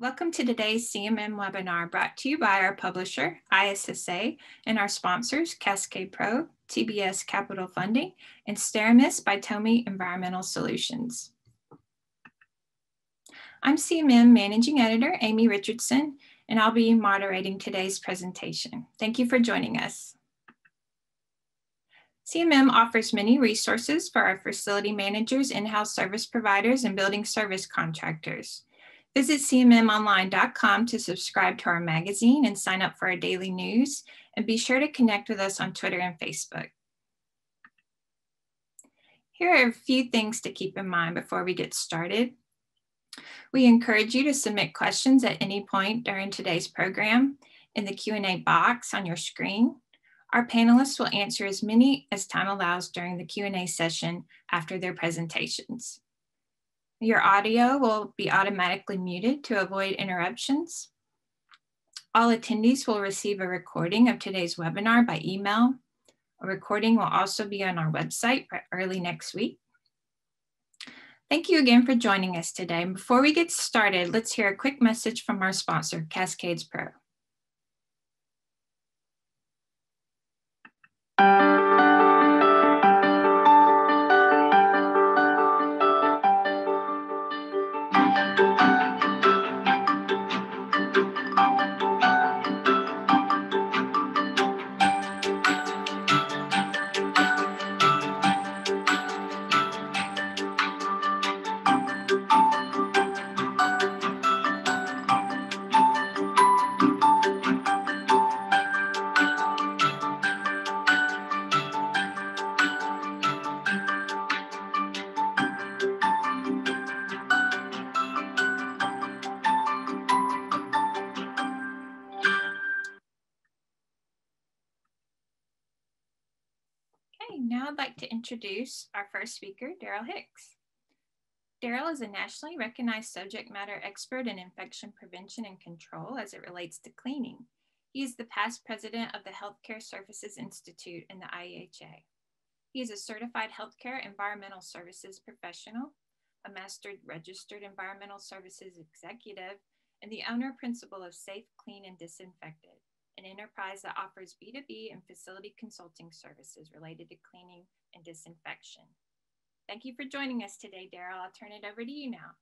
Welcome to today's CMM webinar brought to you by our publisher, ISSA, and our sponsors, Cascade Pro, TBS Capital Funding, and SteraMist by TOMI Environmental Solutions. I'm CMM Managing Editor, Amy Richardson, and I'll be moderating today's presentation. Thank you for joining us. CMM offers many resources for our facility managers, in-house service providers, and building service contractors. Visit cmmonline.com to subscribe to our magazine and sign up for our daily news. And be sure to connect with us on Twitter and Facebook. Here are a few things to keep in mind before we get started. We encourage you to submit questions at any point during today's program in the Q&A box on your screen. Our panelists will answer as many as time allows during the Q&A session after their presentations. Your audio will be automatically muted to avoid interruptions. All attendees will receive a recording of today's webinar by email. A recording will also be on our website early next week. Thank you again for joining us today. before we get started, let's hear a quick message from our sponsor, Cascades Pro. Introduce our first speaker, Darrel Hicks. Darrel is a nationally recognized subject matter expert in infection prevention and control as it relates to cleaning. He is the past president of the Healthcare Surfaces Institute and the IEHA. He is a certified healthcare environmental services professional, a mastered registered environmental services executive, and the owner principal of Safe, Clean, and Disinfected, an enterprise that offers B2B and facility consulting services related to cleaning and disinfection. Thank you for joining us today, Darrel. I'll turn it over to you now.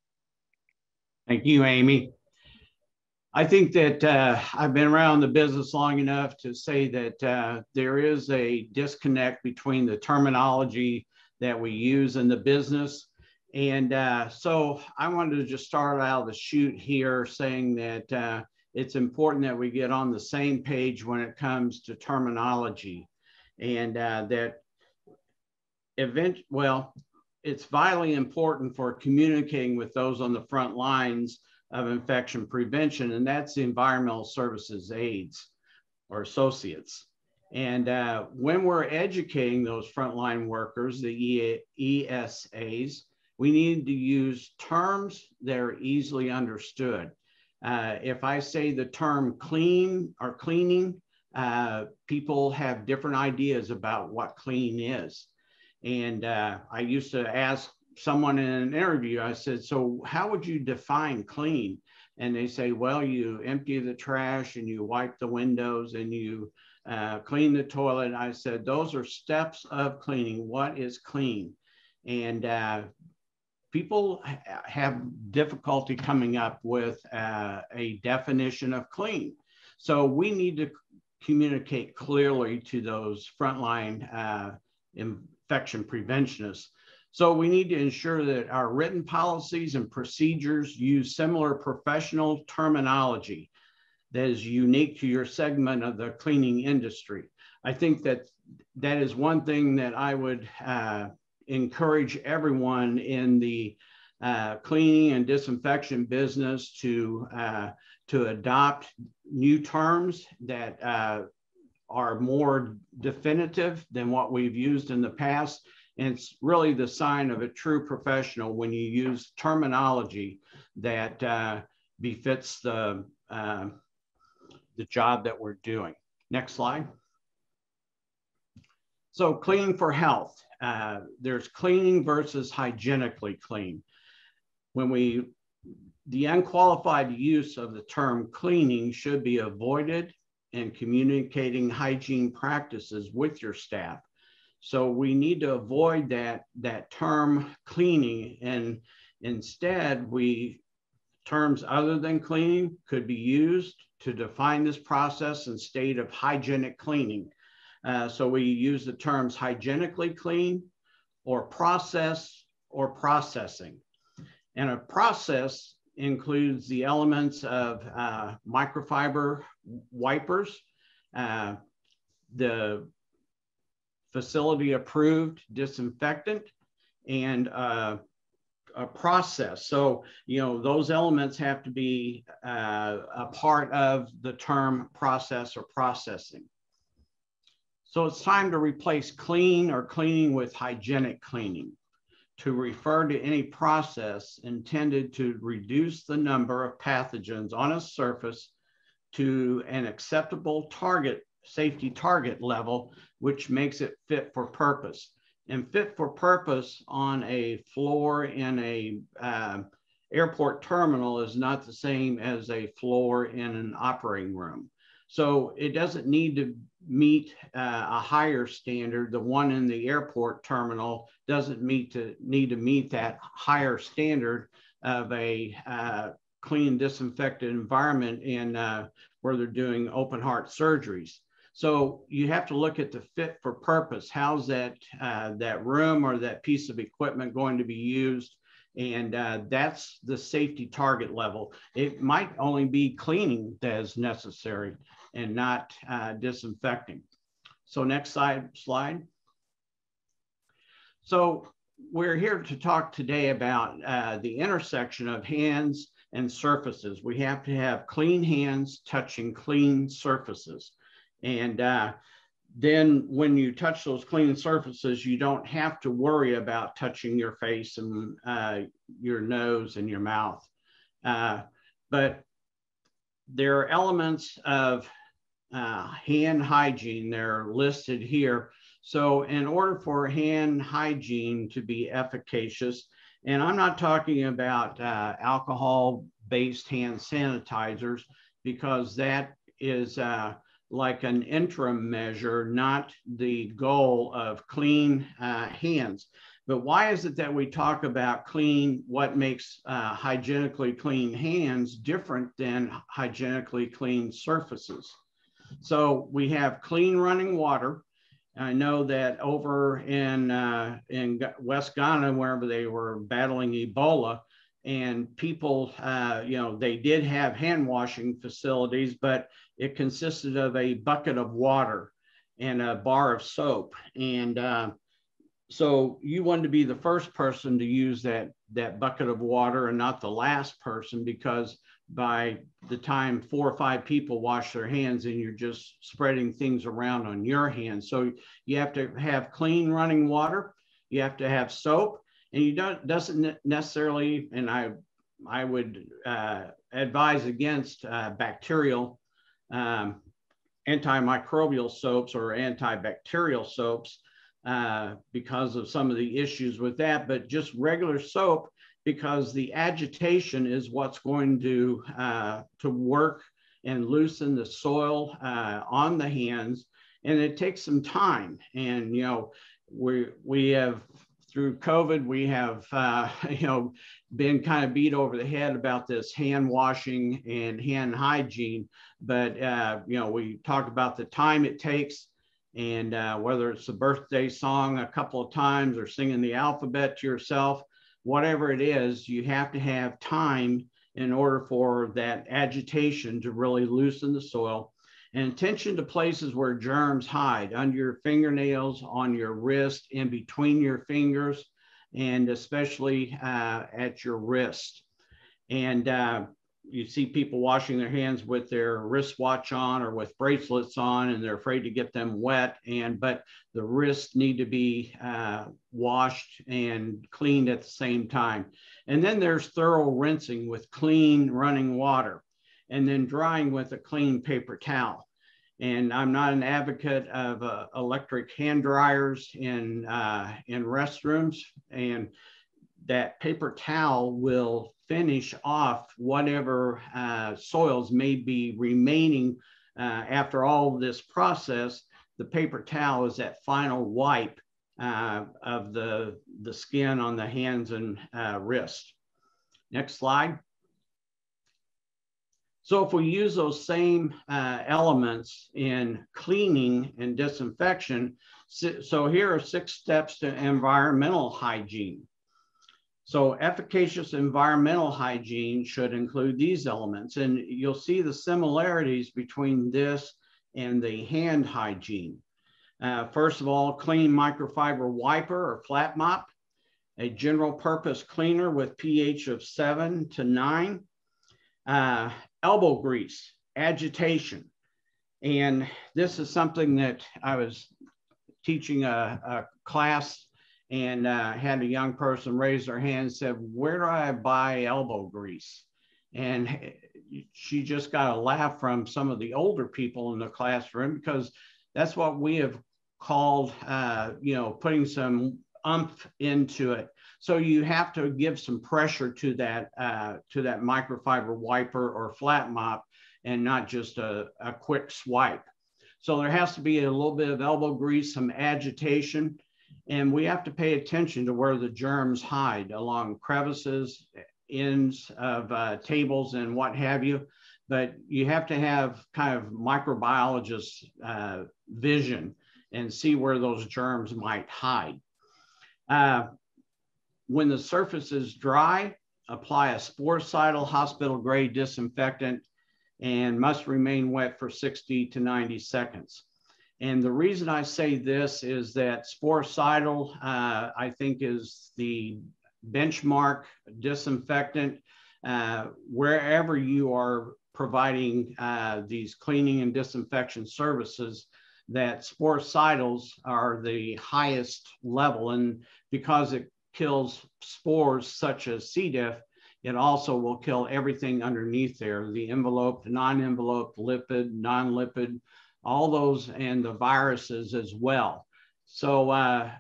Thank you, Amy. I think that uh, I've been around the business long enough to say that uh, there is a disconnect between the terminology that we use in the business. And uh, so I wanted to just start out of the shoot here saying that uh, it's important that we get on the same page when it comes to terminology and uh, that event well it's vitally important for communicating with those on the front lines of infection prevention and that's the environmental services aides or associates. And uh, when we're educating those frontline workers the esas we need to use terms that are easily understood uh, if I say the term clean or cleaning, uh, people have different ideas about what clean is. And uh, I used to ask someone in an interview, I said, So, how would you define clean? And they say, Well, you empty the trash and you wipe the windows and you uh, clean the toilet. I said, Those are steps of cleaning. What is clean? And uh, people have difficulty coming up with uh, a definition of clean. So we need to communicate clearly to those frontline uh, infection preventionists. So we need to ensure that our written policies and procedures use similar professional terminology that is unique to your segment of the cleaning industry. I think that that is one thing that I would uh, encourage everyone in the uh, cleaning and disinfection business to uh, to adopt new terms that uh, are more definitive than what we've used in the past. And it's really the sign of a true professional when you use terminology that uh, befits the uh, the job that we're doing. Next slide. So cleaning for health. Uh, there's cleaning versus hygienically clean. When we the unqualified use of the term cleaning should be avoided in communicating hygiene practices with your staff. So we need to avoid that, that term cleaning and instead we terms other than cleaning could be used to define this process and state of hygienic cleaning. Uh, so we use the terms hygienically clean or process or processing. And a process includes the elements of uh, microfiber wipers, uh, the facility approved disinfectant, and uh, a process. So, you know, those elements have to be uh, a part of the term process or processing. So it's time to replace clean or cleaning with hygienic cleaning to refer to any process intended to reduce the number of pathogens on a surface to an acceptable target safety target level, which makes it fit for purpose and fit for purpose on a floor in a uh, airport terminal is not the same as a floor in an operating room. So it doesn't need to meet uh, a higher standard. The one in the airport terminal doesn't meet to need to meet that higher standard of a uh, clean, disinfected environment in uh, where they're doing open heart surgeries. So you have to look at the fit for purpose. How's that uh, that room or that piece of equipment going to be used? And uh, that's the safety target level. It might only be cleaning that is necessary and not uh, disinfecting. So next slide, slide. So we're here to talk today about uh, the intersection of hands and surfaces. We have to have clean hands touching clean surfaces. And uh, then when you touch those clean surfaces, you don't have to worry about touching your face and uh, your nose and your mouth. Uh, but there are elements of uh, hand hygiene, they're listed here. So in order for hand hygiene to be efficacious, and I'm not talking about uh, alcohol-based hand sanitizers because that is uh, like an interim measure, not the goal of clean uh, hands. But why is it that we talk about clean, what makes uh, hygienically clean hands different than hygienically clean surfaces? So we have clean running water. I know that over in, uh, in West Ghana, wherever they were battling Ebola, and people, uh, you know, they did have hand washing facilities, but it consisted of a bucket of water and a bar of soap. And uh, so you wanted to be the first person to use that, that bucket of water and not the last person because by the time four or five people wash their hands and you're just spreading things around on your hands. So you have to have clean running water. You have to have soap and you don't doesn't necessarily and i i would uh, advise against uh, bacterial um, antimicrobial soaps or antibacterial soaps uh, because of some of the issues with that but just regular soap because the agitation is what's going to uh, to work and loosen the soil uh, on the hands. And it takes some time. And you know we we have through COVID, we have uh, you know been kind of beat over the head about this hand washing and hand hygiene. But uh, you know, we talk about the time it takes, and uh, whether it's a birthday song a couple of times or singing the alphabet to yourself, whatever it is, you have to have time in order for that agitation to really loosen the soil and attention to places where germs hide under your fingernails, on your wrist, in between your fingers, and especially uh, at your wrist. And uh, you see people washing their hands with their wristwatch on or with bracelets on, and they're afraid to get them wet. And but the wrists need to be uh, washed and cleaned at the same time. And then there's thorough rinsing with clean running water and then drying with a clean paper towel. And I'm not an advocate of uh, electric hand dryers in, uh, in restrooms. And that paper towel will finish off whatever uh, soils may be remaining uh, after all this process. The paper towel is that final wipe uh, of the, the skin on the hands and uh, wrist. Next slide. So if we use those same uh, elements in cleaning and disinfection, so here are six steps to environmental hygiene. So efficacious environmental hygiene should include these elements. And you'll see the similarities between this and the hand hygiene. Uh, first of all, clean microfiber wiper or flat mop, a general purpose cleaner with pH of seven to nine, uh, elbow grease, agitation. And this is something that I was teaching a, a class and uh, had a young person raise their hand and said, Where do I buy elbow grease? And she just got a laugh from some of the older people in the classroom because that's what we have called, uh, you know, putting some umph into it. So you have to give some pressure to that uh, to that microfiber wiper or flat mop, and not just a, a quick swipe. So there has to be a little bit of elbow grease, some agitation, and we have to pay attention to where the germs hide along crevices, ends of uh, tables, and what have you. But you have to have kind of microbiologist uh, vision and see where those germs might hide. Uh, when the surface is dry, apply a sporicidal hospital grade disinfectant and must remain wet for 60 to 90 seconds. And the reason I say this is that sporicidal, uh, I think, is the benchmark disinfectant uh, wherever you are providing uh, these cleaning and disinfection services that sporicidals are the highest level. And because it kills spores such as C. diff, it also will kill everything underneath there, the enveloped, non-enveloped, lipid, non-lipid, all those and the viruses as well. So uh,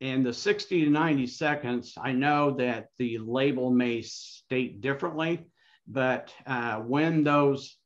in the 60 to 90 seconds, I know that the label may state differently, but uh, when those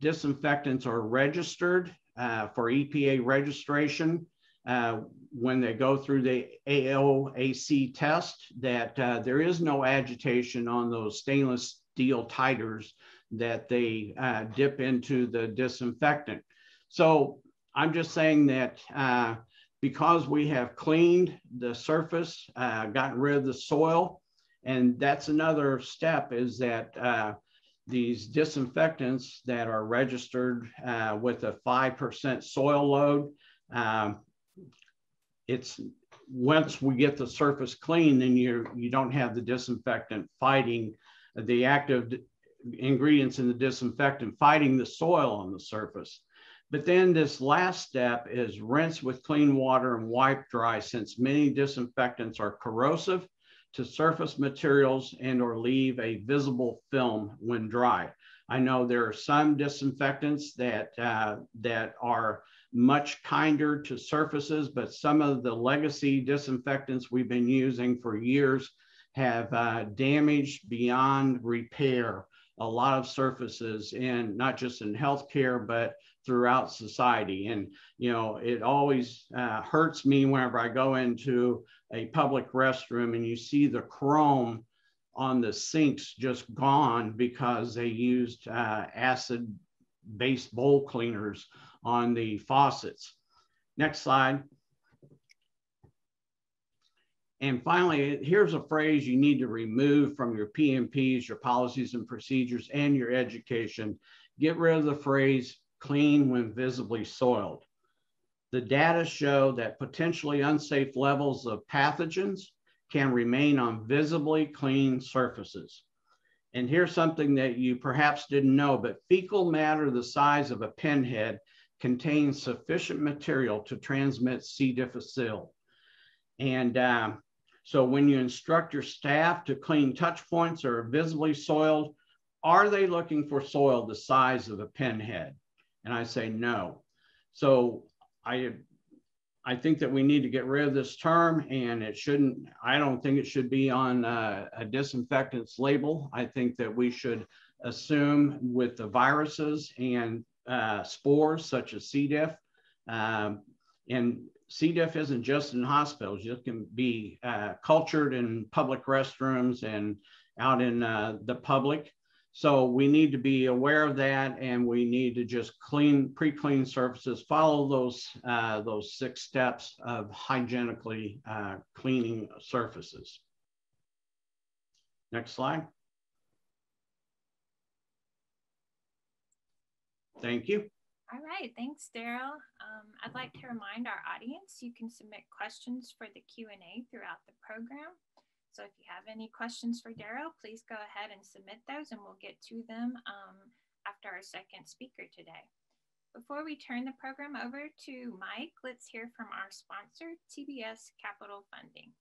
disinfectants are registered uh, for EPA registration, uh, when they go through the AOAC test that uh, there is no agitation on those stainless steel titers that they uh, dip into the disinfectant. So I'm just saying that uh, because we have cleaned the surface, uh, gotten rid of the soil, and that's another step is that uh, these disinfectants that are registered with a 5% soil load, um, it's once we get the surface clean, then you you don't have the disinfectant fighting the active ingredients in the disinfectant fighting the soil on the surface. But then this last step is rinse with clean water and wipe dry since many disinfectants are corrosive to surface materials and or leave a visible film when dry. I know there are some disinfectants that, uh, that are much kinder to surfaces, but some of the legacy disinfectants we've been using for years have uh, damaged beyond repair a lot of surfaces in not just in healthcare, but throughout society. And, you know, it always uh, hurts me whenever I go into a public restroom and you see the chrome on the sinks just gone because they used uh, acid based bowl cleaners on the faucets. Next slide. And finally, here's a phrase you need to remove from your P&Ps, your policies and procedures, and your education. Get rid of the phrase clean when visibly soiled. The data show that potentially unsafe levels of pathogens can remain on visibly clean surfaces. And here's something that you perhaps didn't know, but fecal matter the size of a pinhead contains sufficient material to transmit C. difficile. And uh, so when you instruct your staff to clean touch points that are visibly soiled, are they looking for soil the size of a pinhead? And I say no. So I I think that we need to get rid of this term and it shouldn't, I don't think it should be on uh, a disinfectant's label. I think that we should assume with the viruses and uh, spores such as C. diff, um, and C. diff isn't just in hospitals, it can be uh, cultured in public restrooms and out in uh, the public. So we need to be aware of that, and we need to just clean, pre-clean surfaces, follow those uh, those six steps of hygienically uh, cleaning surfaces. Next slide. Thank you. All right, thanks, Darrel. Um, I'd like to remind our audience you can submit questions for the Q&A throughout the program. So if you have any questions for Darrel, please go ahead and submit those and we'll get to them um, after our second speaker today. Before we turn the program over to Mike, let's hear from our sponsor, TBS Capital Funding.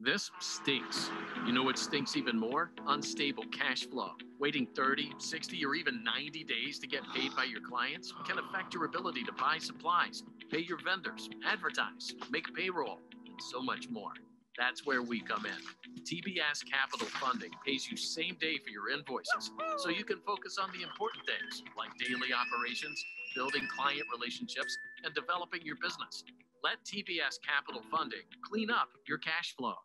This stinks. You know what stinks even more? Unstable cash flow. Waiting 30, 60, or even 90 days to get paid by your clients can affect your ability to buy supplies, pay your vendors, advertise, make payroll, so much more. That's where we come in. TBS Capital Funding pays you same day for your invoices, so you can focus on the important things like daily operations, building client relationships, and developing your business. Let TBS Capital Funding clean up your cash flow.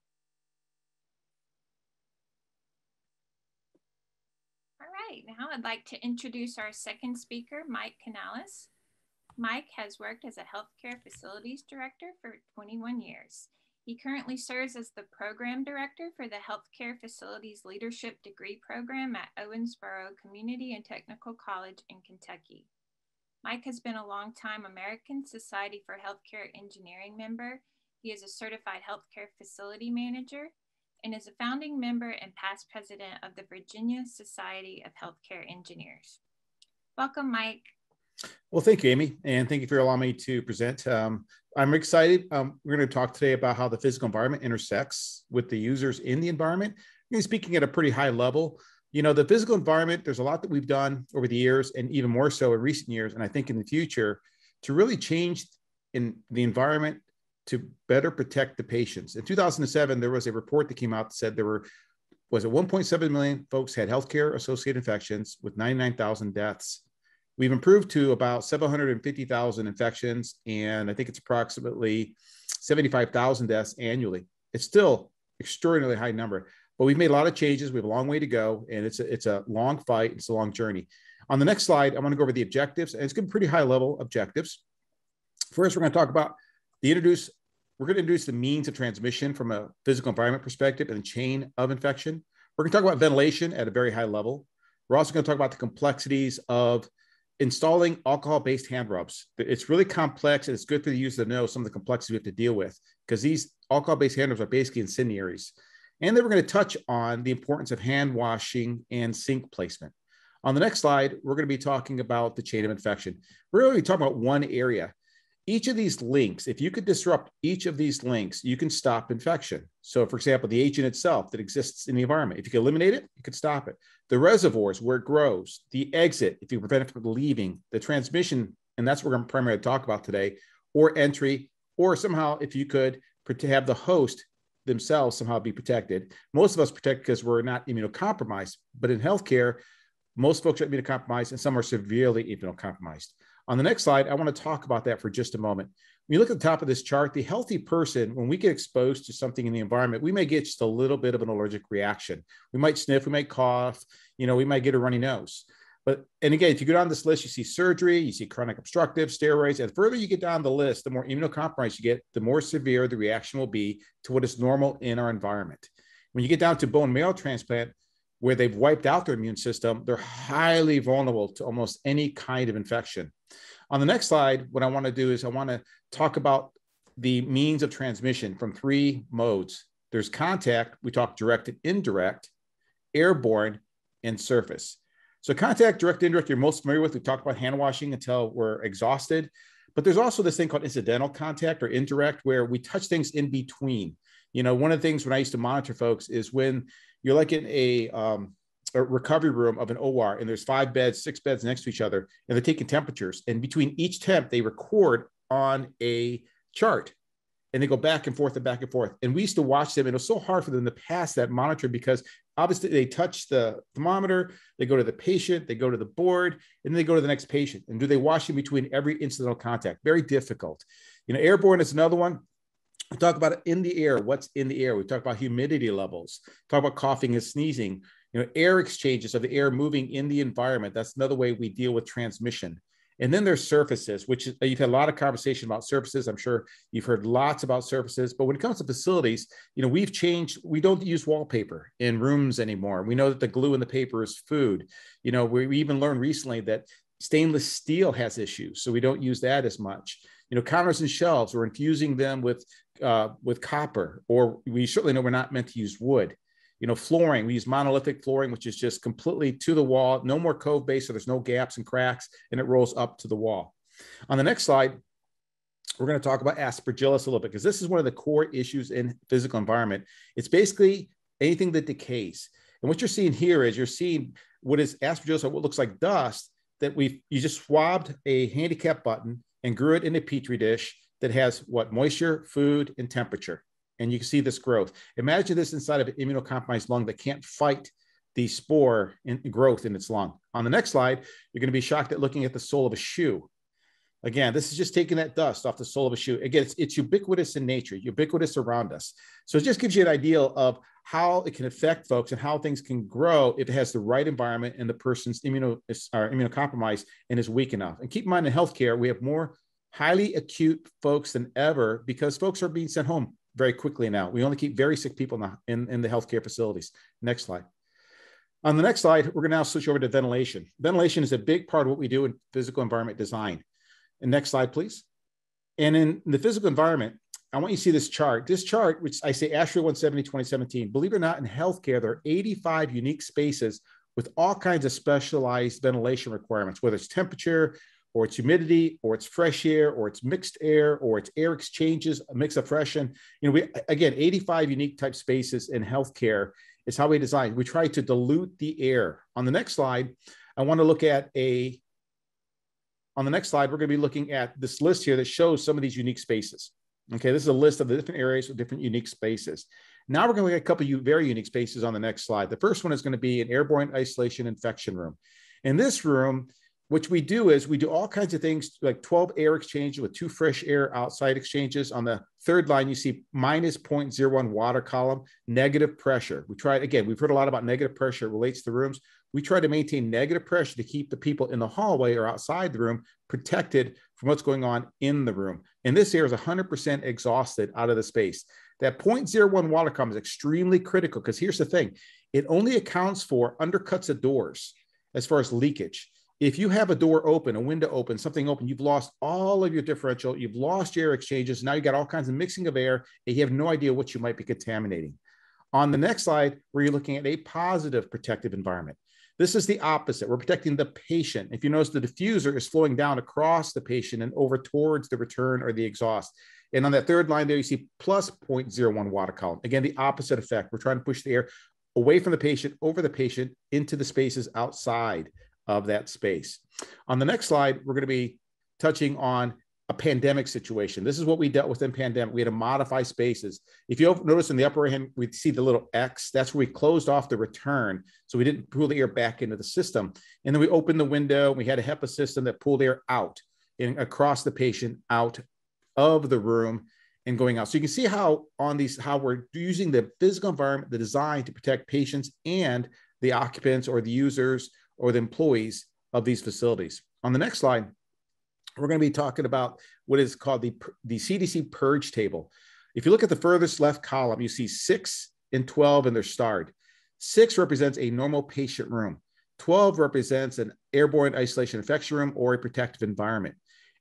All right, now I'd like to introduce our second speaker, Mike Canales. Mike has worked as a healthcare facilities director for 21 years. He currently serves as the program director for the Healthcare Facilities Leadership Degree Program at Owensboro Community and Technical College in Kentucky. Mike has been a longtime American Society for Healthcare Engineering member. He is a certified healthcare facility manager and is a founding member and past president of the Virginia Society of Healthcare Engineers. Welcome, Mike. Well, thank you, Amy, and thank you for allowing me to present. Um, I'm excited. Um, we're going to talk today about how the physical environment intersects with the users in the environment. I'm speaking at a pretty high level. You know, the physical environment, there's a lot that we've done over the years, and even more so in recent years, and I think in the future, to really change in the environment to better protect the patients. In 2007, there was a report that came out that said there were was it 1.7 million folks had healthcare associated infections with 99,000 deaths We've improved to about 750,000 infections, and I think it's approximately 75,000 deaths annually. It's still extraordinarily high number, but we've made a lot of changes. We have a long way to go, and it's a, it's a long fight. It's a long journey. On the next slide, I want to go over the objectives, and it's going to be pretty high level objectives. First, we're going to talk about the introduce. We're going to introduce the means of transmission from a physical environment perspective and the chain of infection. We're going to talk about ventilation at a very high level. We're also going to talk about the complexities of installing alcohol-based hand rubs. It's really complex, and it's good for the user to know some of the complexities we have to deal with because these alcohol-based hand rubs are basically incendiaries. And then we're going to touch on the importance of hand washing and sink placement. On the next slide, we're going to be talking about the chain of infection. We're really talking about one area. Each of these links, if you could disrupt each of these links, you can stop infection. So, for example, the agent itself that exists in the environment, if you can eliminate it, you could stop it. The reservoirs where it grows, the exit, if you prevent it from leaving, the transmission, and that's what we're going to primarily talk about today, or entry, or somehow if you could have the host themselves somehow be protected. Most of us protect because we're not immunocompromised, but in healthcare, most folks are immunocompromised and some are severely immunocompromised. On the next slide, I want to talk about that for just a moment. When you look at the top of this chart, the healthy person, when we get exposed to something in the environment, we may get just a little bit of an allergic reaction. We might sniff, we might cough, you know, we might get a runny nose. But, and again, if you go down this list, you see surgery, you see chronic obstructive, steroids, and the further you get down the list, the more immunocompromised you get, the more severe the reaction will be to what is normal in our environment. When you get down to bone marrow transplant, where they've wiped out their immune system, they're highly vulnerable to almost any kind of infection. On the next slide, what I want to do is I want to talk about the means of transmission from three modes. There's contact, we talk direct and indirect, airborne, and surface. So contact, direct, indirect, you're most familiar with. We talked about hand washing until we're exhausted. But there's also this thing called incidental contact or indirect, where we touch things in between. You know, one of the things when I used to monitor folks is when you're like in a um, a recovery room of an OR, and there's five beds, six beds next to each other, and they're taking temperatures. And between each temp, they record on a chart and they go back and forth and back and forth. And we used to watch them. And it was so hard for them to pass that monitor because obviously they touch the thermometer, they go to the patient, they go to the board, and then they go to the next patient. And do they wash in between every incidental contact? Very difficult. You know, airborne is another one. We talk about in the air, what's in the air. We talk about humidity levels, talk about coughing and sneezing, you know, air exchanges of the air moving in the environment. That's another way we deal with transmission. And then there's surfaces, which is, you've had a lot of conversation about surfaces. I'm sure you've heard lots about surfaces, but when it comes to facilities, you know, we've changed, we don't use wallpaper in rooms anymore. We know that the glue in the paper is food. You know, we, we even learned recently that stainless steel has issues, so we don't use that as much. You know, counters and shelves, we're infusing them with uh, with copper, or we certainly know we're not meant to use wood you know, flooring, we use monolithic flooring, which is just completely to the wall, no more cove base, so there's no gaps and cracks, and it rolls up to the wall. On the next slide, we're going to talk about aspergillus a little bit because this is one of the core issues in physical environment. It's basically anything that decays. And what you're seeing here is you're seeing what is aspergillus or what looks like dust that we you just swabbed a handicap button and grew it in a petri dish that has what moisture, food, and temperature and you can see this growth. Imagine this inside of an immunocompromised lung that can't fight the spore in growth in its lung. On the next slide, you're going to be shocked at looking at the sole of a shoe. Again, this is just taking that dust off the sole of a shoe. Again, it's, it's ubiquitous in nature, ubiquitous around us. So it just gives you an idea of how it can affect folks and how things can grow if it has the right environment and the person's immuno, or immunocompromised and is weak enough. And keep in mind in healthcare, we have more highly acute folks than ever because folks are being sent home very quickly now. We only keep very sick people now in, in the healthcare facilities. Next slide. On the next slide, we're going to now switch over to ventilation. Ventilation is a big part of what we do in physical environment design. And next slide, please. And in the physical environment, I want you to see this chart. This chart, which I say ASHRAE 170 2017, believe it or not, in healthcare, there are 85 unique spaces with all kinds of specialized ventilation requirements, whether it's temperature, or it's humidity, or it's fresh air, or it's mixed air, or it's air exchanges, a mix of fresh and you know, we again 85 unique type spaces in healthcare is how we design. We try to dilute the air. On the next slide, I want to look at a. On the next slide, we're going to be looking at this list here that shows some of these unique spaces. Okay, this is a list of the different areas with different unique spaces. Now we're going to look at a couple of very unique spaces on the next slide. The first one is going to be an airborne isolation infection room. In this room, what we do is we do all kinds of things like 12 air exchanges with two fresh air outside exchanges. On the third line, you see minus 0.01 water column, negative pressure. We try again, we've heard a lot about negative pressure relates to rooms. We try to maintain negative pressure to keep the people in the hallway or outside the room protected from what's going on in the room. And this air is 100% exhausted out of the space. That 0.01 water column is extremely critical because here's the thing it only accounts for undercuts of doors as far as leakage if you have a door open, a window open, something open, you've lost all of your differential, you've lost your air exchanges. Now you've got all kinds of mixing of air, and you have no idea what you might be contaminating. On the next slide, where you're looking at a positive protective environment. This is the opposite. We're protecting the patient. If you notice, the diffuser is flowing down across the patient and over towards the return or the exhaust. And on that third line there, you see plus 0.01 water column. Again, the opposite effect. We're trying to push the air away from the patient, over the patient, into the spaces outside of that space. On the next slide, we're going to be touching on a pandemic situation. This is what we dealt with in pandemic. We had to modify spaces. If you notice in the upper hand, we see the little X. That's where we closed off the return, so we didn't pull the air back into the system. And then we opened the window. We had a HEPA system that pulled air out and across the patient, out of the room, and going out. So you can see how on these how we're using the physical environment, the design to protect patients and the occupants or the users or the employees of these facilities. On the next slide, we're going to be talking about what is called the, the CDC purge table. If you look at the furthest left column, you see six and 12 and they're starred. Six represents a normal patient room. 12 represents an airborne isolation infection room or a protective environment.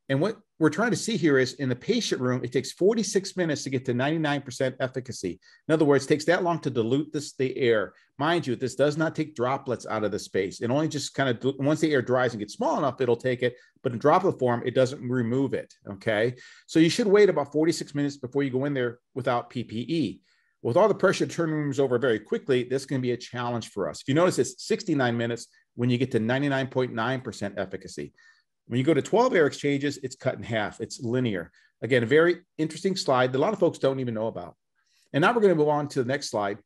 And what we're trying to see here is in the patient room, it takes 46 minutes to get to 99% efficacy. In other words, it takes that long to dilute this, the air. Mind you, this does not take droplets out of the space. It only just kind of, once the air dries and gets small enough, it'll take it. But in droplet form, it doesn't remove it. Okay. So you should wait about 46 minutes before you go in there without PPE. With all the pressure turning rooms over very quickly, this can be a challenge for us. If you notice, it's 69 minutes when you get to 99.9% efficacy. When you go to 12 air exchanges, it's cut in half. It's linear. Again, a very interesting slide that a lot of folks don't even know about. And now we're going to move on to the next slide.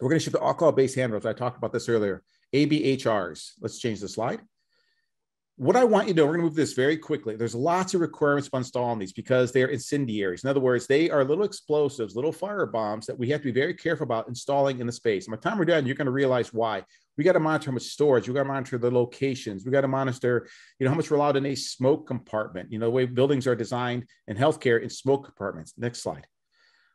We're going to shift to alcohol-based hand rubs. I talked about this earlier. ABHRs. Let's change the slide what I want you to know, we're going to move this very quickly. There's lots of requirements for installing these because they're incendiaries. In other words, they are little explosives, little fire bombs that we have to be very careful about installing in the space. And by the time we're done, you're going to realize why. We got to monitor how much storage. We got to monitor the locations. We got to monitor, you know, how much we're allowed in a smoke compartment. You know, the way buildings are designed in healthcare in smoke compartments. Next slide.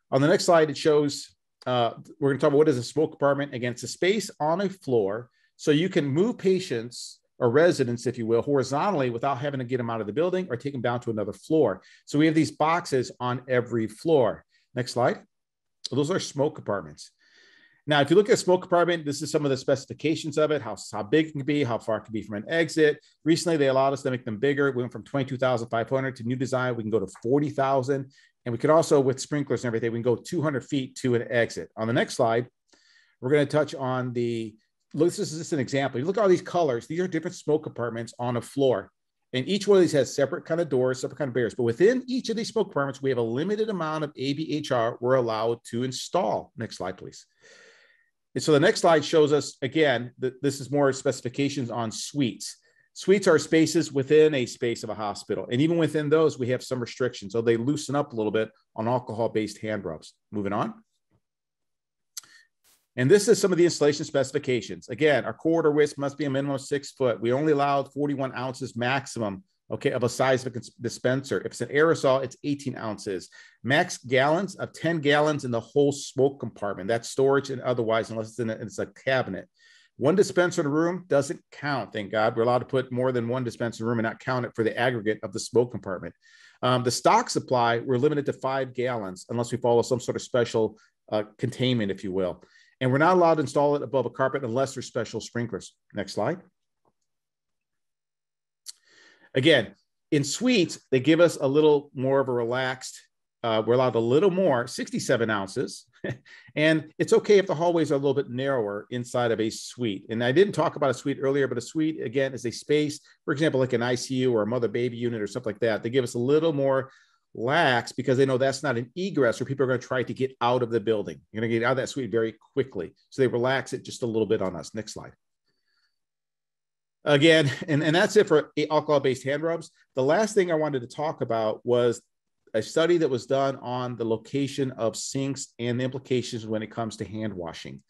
On the next slide, it shows uh, we're going to talk about what is a smoke compartment. Again, it's a space on a floor so you can move patients or residents, if you will, horizontally without having to get them out of the building or take them down to another floor. So we have these boxes on every floor. Next slide. Those are smoke compartments. Now, if you look at a smoke compartment, this is some of the specifications of it, how, how big it can be, how far it can be from an exit. Recently, they allowed us to make them bigger. We went from 22,500 to new design. We can go to 40,000. And we could also, with sprinklers and everything, we can go 200 feet to an exit. On the next slide, we're going to touch on the look, this is just an example. You look at all these colors, these are different smoke compartments on a floor. And each one of these has separate kind of doors, separate kind of barriers. But within each of these smoke compartments, we have a limited amount of ABHR we're allowed to install. Next slide, please. And so the next slide shows us, again, that this is more specifications on suites. Suites are spaces within a space of a hospital. And even within those, we have some restrictions. So they loosen up a little bit on alcohol-based hand rubs. Moving on. And this is some of the installation specifications. Again, our corridor width must be a minimum of six foot. We only allowed 41 ounces maximum, okay, of a size of a dispenser. If it's an aerosol, it's 18 ounces. Max gallons of 10 gallons in the whole smoke compartment. That's storage and otherwise, unless it's in a, it's a cabinet. One dispenser in a room doesn't count, thank God. We're allowed to put more than one dispenser in a room and not count it for the aggregate of the smoke compartment. Um, the stock supply, we're limited to five gallons unless we follow some sort of special uh, containment, if you will. And we're not allowed to install it above a carpet unless there's special sprinklers. Next slide. Again, in suites, they give us a little more of a relaxed, uh, we're allowed a little more, 67 ounces. and it's okay if the hallways are a little bit narrower inside of a suite. And I didn't talk about a suite earlier, but a suite, again, is a space, for example, like an ICU or a mother baby unit or something like that. They give us a little more lax because they know that's not an egress where people are going to try to get out of the building. You're going to get out of that suite very quickly. So they relax it just a little bit on us. Next slide. Again, and, and that's it for alcohol-based hand rubs. The last thing I wanted to talk about was a study that was done on the location of sinks and the implications when it comes to hand washing.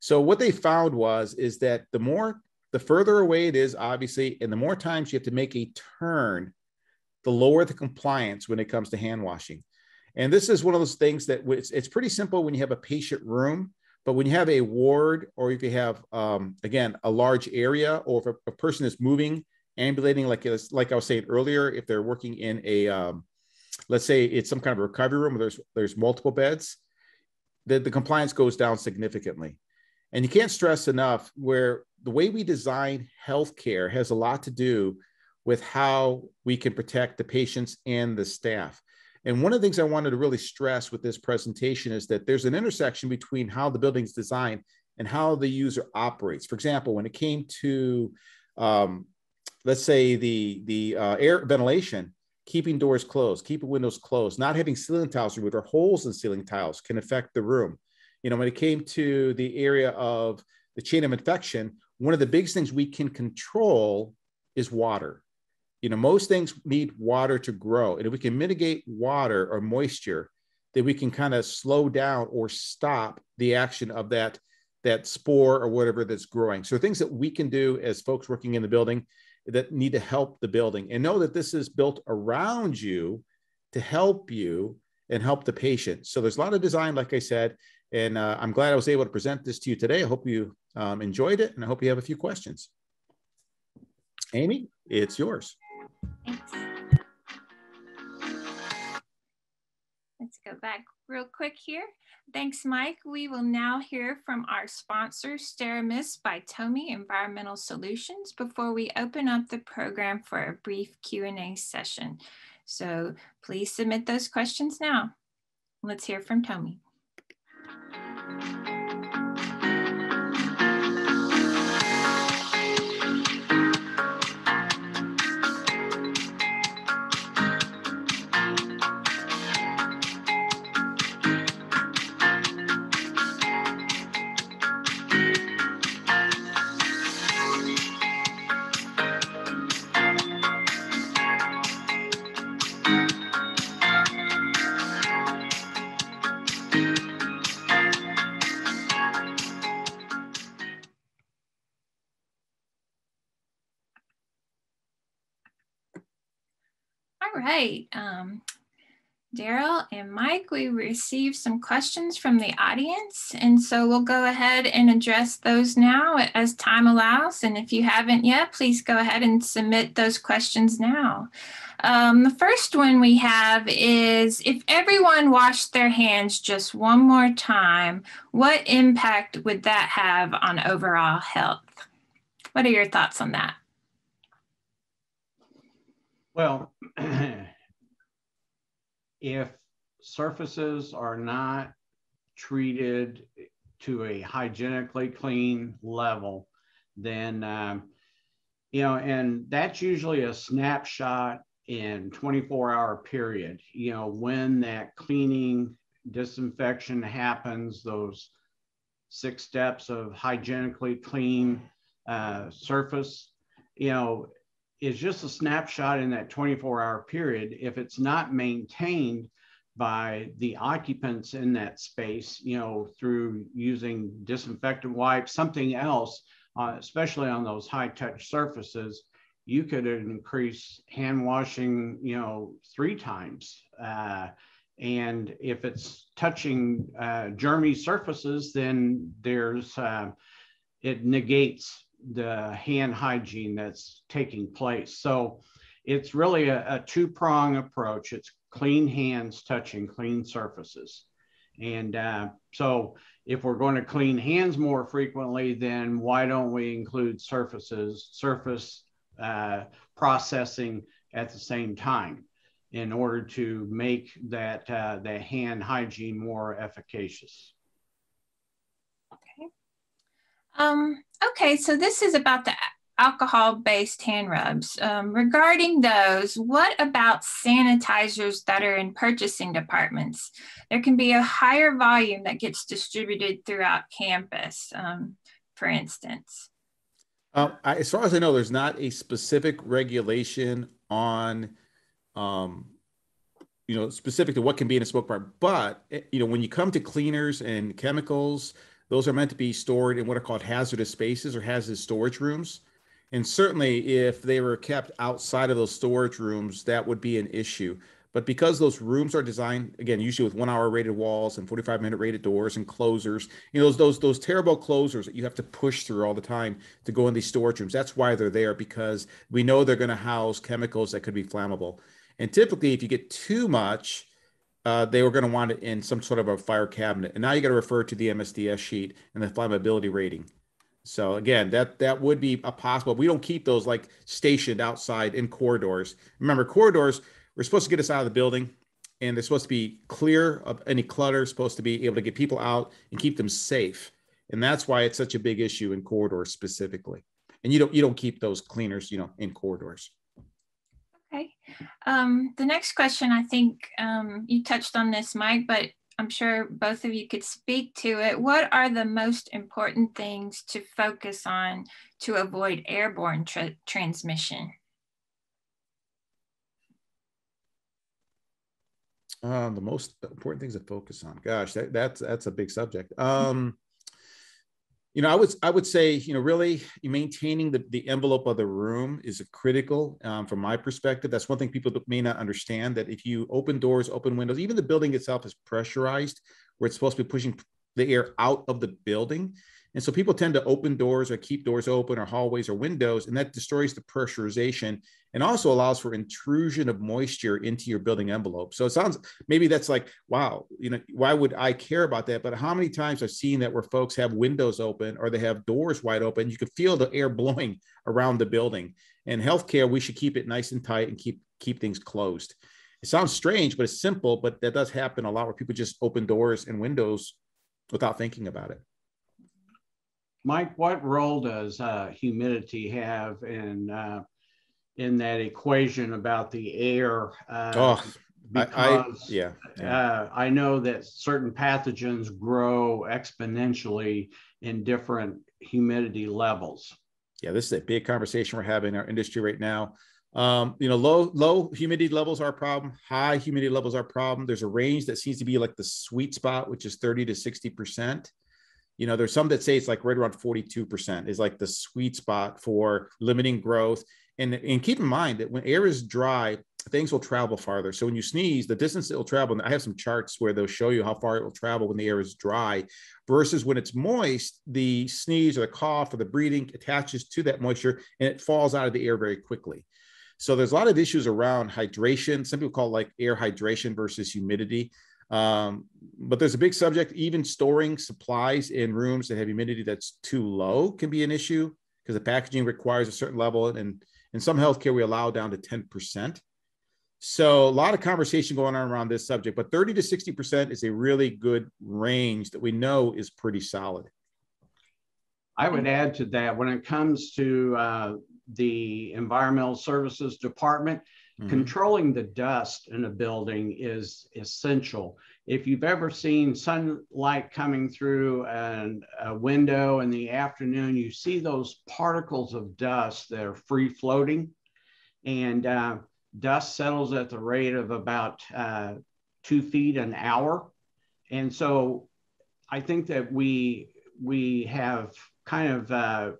So what they found was is that the more the further away it is, obviously, and the more times you have to make a turn the lower the compliance when it comes to hand washing. And this is one of those things that it's, it's pretty simple when you have a patient room, but when you have a ward or if you have, um, again, a large area or if a, a, person is moving, ambulating, like, like I was saying earlier, if they're working in a, um, let's say it's some kind of recovery room where there's, there's multiple beds, the, the compliance goes down significantly. And you can't stress enough where the way we design healthcare has a lot to do with how we can protect the patients and the staff. And one of the things I wanted to really stress with this presentation is that there's an intersection between how the building is designed and how the user operates. For example, when it came to, um, let's say the the uh, air ventilation, keeping doors closed, keeping windows closed, not having ceiling tiles removed or holes in ceiling tiles can affect the room. You know, when it came to the area of the chain of infection, one of the biggest things we can control is water you know most things need water to grow. And if we can mitigate water or moisture then we can kind of slow down or stop the action of that that spore or whatever that's growing. So things that we can do as folks working in the building that need to help the building and know that this is built around you to help you and help the patient. So there's a lot of design like i said and uh, i'm glad i was able to present this to you today. I hope you um, enjoyed it and i hope you have a few questions. Amy it's yours Thanks. Let's go back real quick here. Thanks, Mike. We will now hear from our sponsor, SteraMist by TOMI Environmental Solutions before we open up the program for a brief Q&A session. So please submit those questions now. Let's hear from TOMI. Right. Um, Darrel and Mike, we received some questions from the audience, and so we'll go ahead and address those now as time allows. And if you haven't yet, please go ahead and submit those questions now. Um, the first one we have is if everyone washed their hands just one more time, what impact would that have on overall health? What are your thoughts on that? Well, if surfaces are not treated to a hygienically clean level, then, um, you know, and that's usually a snapshot in 24 hour period, you know, when that cleaning disinfection happens, those six steps of hygienically clean uh, surface, you know, is just a snapshot in that 24 hour period. If it's not maintained by the occupants in that space, you know, through using disinfectant wipes, something else, uh, especially on those high touch surfaces, you could increase hand washing, you know, three times. Uh, and if it's touching uh, germy surfaces, then there's uh, it negates the hand hygiene that's taking place. So it's really a, a two prong approach. It's clean hands touching clean surfaces. And uh, so if we're going to clean hands more frequently, then why don't we include surfaces, surface uh, processing at the same time in order to make that, uh, the hand hygiene more efficacious? Okay. Um, okay, so this is about the alcohol-based hand rubs. Um, regarding those, what about sanitizers that are in purchasing departments? There can be a higher volume that gets distributed throughout campus, um, for instance. Uh, I, as far as I know, there's not a specific regulation on, um, you know, specific to what can be in a smoke bar. But eh, you know, when you come to cleaners and chemicals, those are meant to be stored in what are called hazardous spaces or hazardous storage rooms. And certainly, if they were kept outside of those storage rooms, that would be an issue. But because those rooms are designed again, usually with one-hour rated walls and 45-minute rated doors and closers, you know those those those terrible closers that you have to push through all the time to go in these storage rooms. That's why they're there because we know they're going to house chemicals that could be flammable. And typically, if you get too much, uh, they were going to want it in some sort of a fire cabinet. And now you got to refer to the MSDS sheet and the flammability rating. So again, that that would be a possible. We don't keep those like stationed outside in corridors. Remember, corridors we're supposed to get us out of the building, and they're supposed to be clear of any clutter. Supposed to be able to get people out and keep them safe. And that's why it's such a big issue in corridors specifically. And you don't you don't keep those cleaners, you know, in corridors. Um, the next question, I think um, you touched on this, Mike, but I'm sure both of you could speak to it. What are the most important things to focus on to avoid airborne tra transmission? Uh, the most important things to focus on. Gosh, that, that's that's a big subject. Um, you know, I would I would say, you know, really maintaining the, the envelope of the room is critical um, from my perspective. That's one thing people may not understand that if you open doors, open windows, even the building itself is pressurized, where it's supposed to be pushing the air out of the building. And so people tend to open doors or keep doors open or hallways or windows, and that destroys the pressurization and also allows for intrusion of moisture into your building envelope. So it sounds maybe that's like, wow, you know, why would I care about that? But how many times I've seen that where folks have windows open or they have doors wide open, you can feel the air blowing around the building. And healthcare, we should keep it nice and tight and keep keep things closed. It sounds strange, but it's simple, but that does happen a lot where people just open doors and windows without thinking about it. Mike, what role does uh, humidity have in uh, in that equation about the air? Uh, oh, because I, I, yeah, yeah. Uh, I know that certain pathogens grow exponentially in different humidity levels. Yeah, this is a big conversation we're having in our industry right now. Um, you know, low low humidity levels are a problem. High humidity levels are a problem. There's a range that seems to be like the sweet spot, which is 30 to 60 percent. You know, there's some that say it's like right around 42% is like the sweet spot for limiting growth. And, and keep in mind that when air is dry, things will travel farther. So when you sneeze, the distance it will travel, and I have some charts where they'll show you how far it will travel when the air is dry versus when it's moist, the sneeze or the cough or the breathing attaches to that moisture and it falls out of the air very quickly. So there's a lot of issues around hydration. Some people call it like air hydration versus humidity. Um, but there's a big subject, even storing supplies in rooms that have humidity that's too low can be an issue because the packaging requires a certain level. And in some healthcare, we allow down to 10%. So a lot of conversation going on around this subject, but 30 to 60% is a really good range that we know is pretty solid. I would add to that when it comes to uh, the environmental services department, Mm-hmm. Controlling the dust in a building is essential. If you've ever seen sunlight coming through an, a window in the afternoon, you see those particles of dust that are free floating. And uh, dust settles at the rate of about uh, two feet an hour. And so I think that we, we have kind of uh,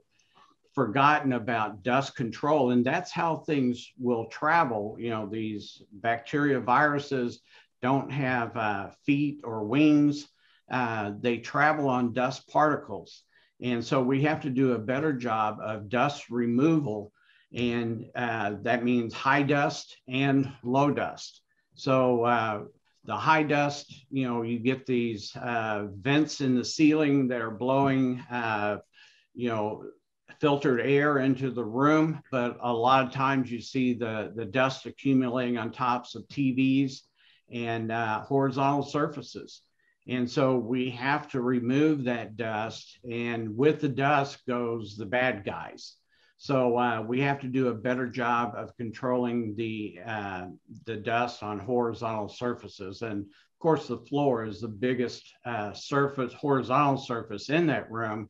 forgotten about dust control and that's how things will travel. You know these bacteria viruses don't have uh, feet or wings. Uh, they travel on dust particles. And so we have to do a better job of dust removal and uh, that means high dust and low dust. So uh, the high dust you know you get these uh, vents in the ceiling that are blowing uh, you know filtered air into the room, but a lot of times you see the, the dust accumulating on tops of TVs and uh, horizontal surfaces. And so we have to remove that dust, and with the dust goes the bad guys. So uh, we have to do a better job of controlling the uh, the dust on horizontal surfaces. And of course, the floor is the biggest uh, surface, horizontal surface in that room.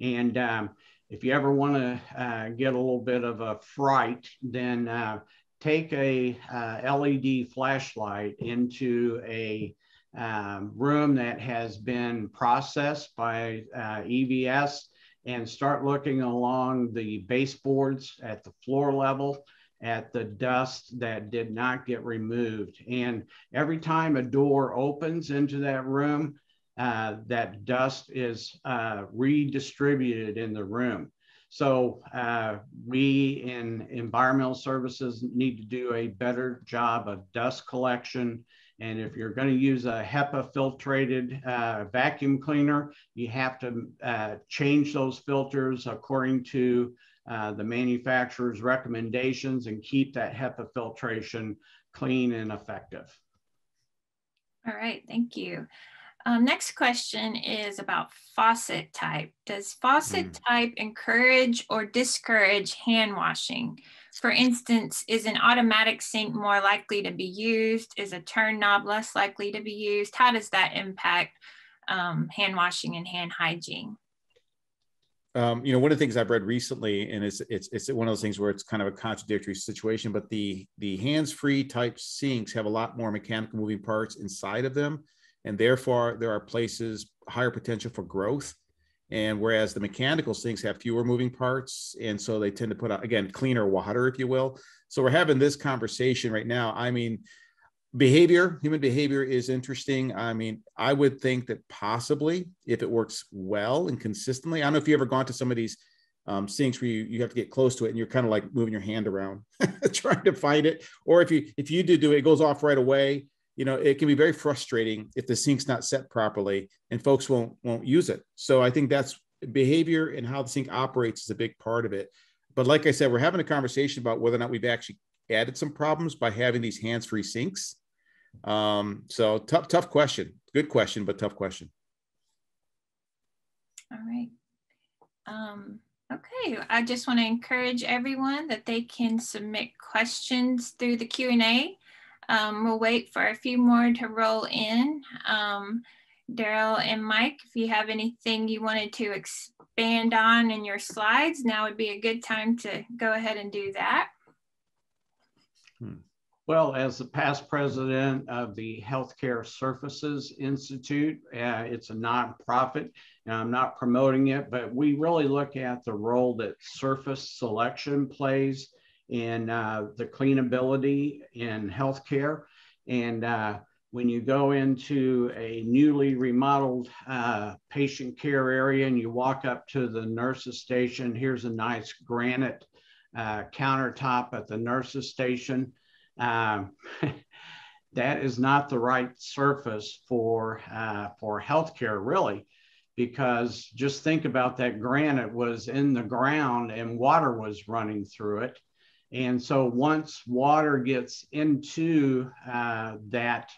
And um, if you ever want to uh, get a little bit of a fright, then uh, take a uh, LED flashlight into a um, room that has been processed by uh, EVS and start looking along the baseboards at the floor level at the dust that did not get removed. And every time a door opens into that room, uh, that dust is uh, redistributed in the room. So uh, we in environmental services need to do a better job of dust collection. And if you're going to use a HEPA filtrated uh, vacuum cleaner, you have to uh, change those filters according to uh, the manufacturer's recommendations and keep that HEPA filtration clean and effective. All right, thank you. Um, next question is about faucet type. Does faucet mm. type encourage or discourage hand washing? For instance, is an automatic sink more likely to be used? Is a turn knob less likely to be used? How does that impact um, hand washing and hand hygiene? Um, you know, one of the things I've read recently, and it's it's it's one of those things where it's kind of a contradictory situation, but the the hands-free type sinks have a lot more mechanical moving parts inside of them and therefore there are places higher potential for growth. And whereas the mechanical sinks have fewer moving parts, and so they tend to put out again cleaner water, if you will. So we're having this conversation right now. I mean, behavior, human behavior is interesting. I mean, I would think that possibly if it works well and consistently, I don't know if you ever gone to some of these um, sinks where you, you have to get close to it and you're kind of like moving your hand around trying to find it or if you if you do do it, it goes off right away you know it can be very frustrating if the sink's not set properly and folks won't won't use it. So i think that's behavior and how the sink operates is a big part of it. But like i said we're having a conversation about whether or not we've actually added some problems by having these hands-free sinks. Um, so tough tough question. Good question but tough question. All right. Um, okay. I just want to encourage everyone that they can submit questions through the q&a um, we'll wait for a few more to roll in. Um, Darrel and Mike, if you have anything you wanted to expand on in your slides, now would be a good time to go ahead and do that. Hmm. Well, as the past president of the Healthcare Surfaces Institute, uh, it's a nonprofit, and I'm not promoting it, but we really look at the role that surface selection plays in uh, the cleanability in healthcare. And uh, when you go into a newly remodeled uh, patient care area and you walk up to the nurse's station, here's a nice granite uh, countertop at the nurse's station. Um, that is not the right surface for uh, for healthcare, really, because just think about that granite was in the ground and water was running through it, and so once water gets into uh, that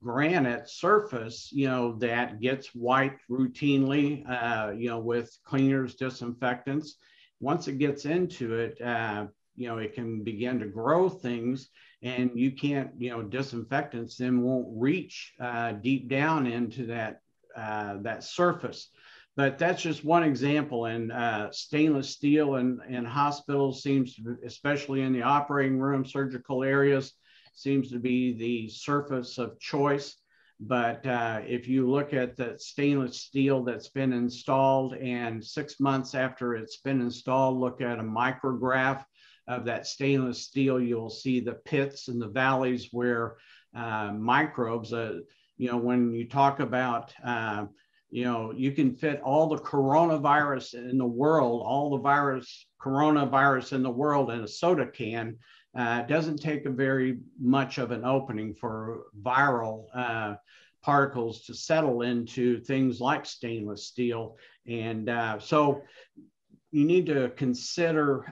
granite surface, you know, that gets wiped routinely, uh, you know, with cleaners, disinfectants. Once it gets into it, uh, you know, it can begin to grow things and you can't, you know, disinfectants then won't reach uh, deep down into that, uh, that surface. But that's just one example. And uh, stainless steel in, in hospitals seems, to, especially in the operating room, surgical areas, seems to be the surface of choice. But uh, if you look at the stainless steel that's been installed and six months after it's been installed, look at a micrograph of that stainless steel, you'll see the pits and the valleys where uh, microbes, uh, you know, when you talk about, uh, you know, you can fit all the coronavirus in the world, all the virus, coronavirus in the world in a soda can. Uh, it doesn't take a very much of an opening for viral uh, particles to settle into things like stainless steel. And uh, so you need to consider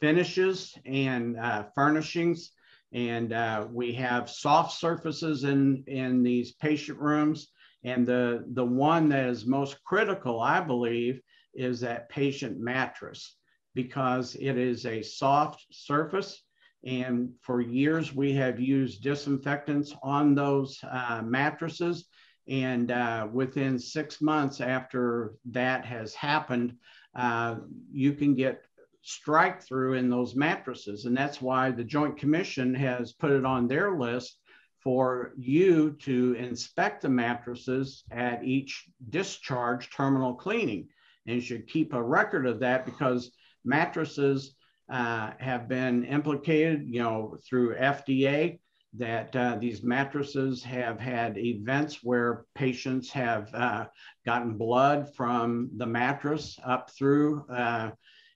finishes and uh, furnishings. And uh, we have soft surfaces in, in these patient rooms. And the, the one that is most critical, I believe, is that patient mattress because it is a soft surface. And for years, we have used disinfectants on those uh, mattresses. And uh, within six months after that has happened, uh, you can get strike through in those mattresses. And that's why the Joint Commission has put it on their list for you to inspect the mattresses at each discharge terminal cleaning. And should keep a record of that because mattresses uh, have been implicated, you know, through FDA that uh, these mattresses have had events where patients have uh, gotten blood from the mattress up through uh,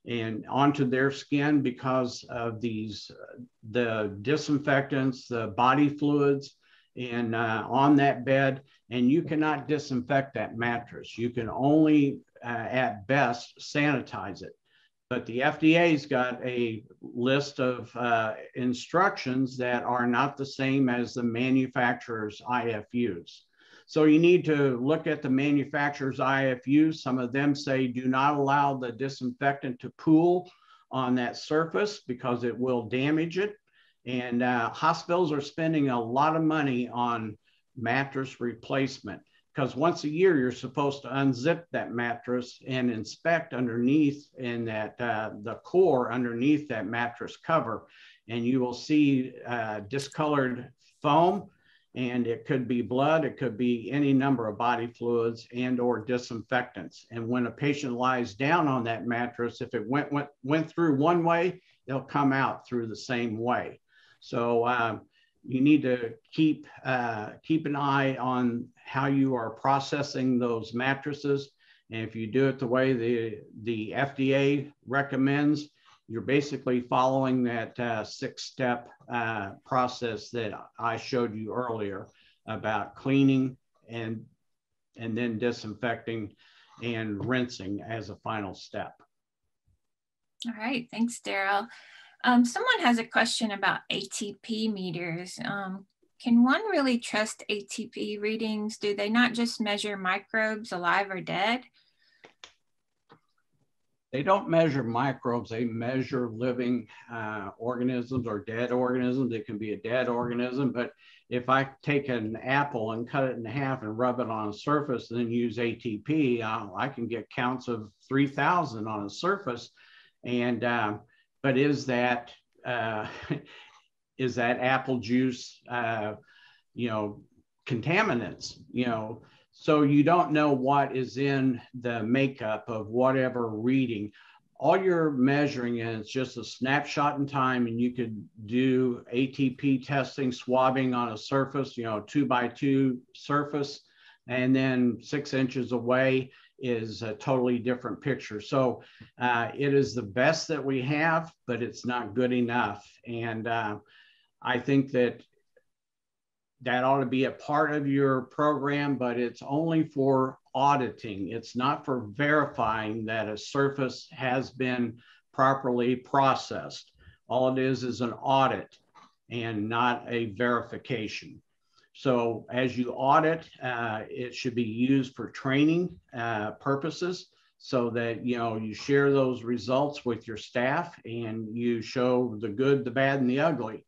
and onto their skin because of these the disinfectants, the body fluids, and uh, on that bed. And you cannot disinfect that mattress. You can only, uh, at best, sanitize it. But the FDA's got a list of uh, instructions that are not the same as the manufacturer's IFUs. So you need to look at the manufacturer's IFU. Some of them say do not allow the disinfectant to pool on that surface because it will damage it. And uh, hospitals are spending a lot of money on mattress replacement because once a year you're supposed to unzip that mattress and inspect underneath in that uh, the core underneath that mattress cover and you will see uh, discolored foam and it could be blood it could be any number of body fluids and or disinfectants. And when a patient lies down on that mattress if it went went, went through one way it'll come out through the same way. So um, you need to keep uh, keep an eye on how you are processing those mattresses. And if you do it the way the the fda recommends you're basically following that uh, six step uh, process that I showed you earlier about cleaning and, and then disinfecting and rinsing as a final step. All right, thanks, Darrel. Um, someone has a question about ATP meters. Um, can one really trust ATP readings? Do they not just measure microbes alive or dead? They don't measure microbes, they measure living uh, organisms or dead organisms. It can be a dead organism, but if I take an apple and cut it in half and rub it on a surface and then use ATP, uh, I can get counts of 3,000 on a surface. And, um, but is that, uh, is that apple juice, uh, you know, contaminants, you know, so you don't know what is in the makeup of whatever reading. all you're measuring is just a snapshot in time and you could do ATP testing, swabbing on a surface, you know, two by two surface, and then six inches away is a totally different picture. So uh, it is the best that we have, but it's not good enough. And uh, I think that that ought to be a part of your program, but it's only for auditing. It's not for verifying that a surface has been properly processed. All it is is an audit and not a verification. So as you audit, uh, it should be used for training uh, purposes so that you know you share those results with your staff and you show the good, the bad, and the ugly.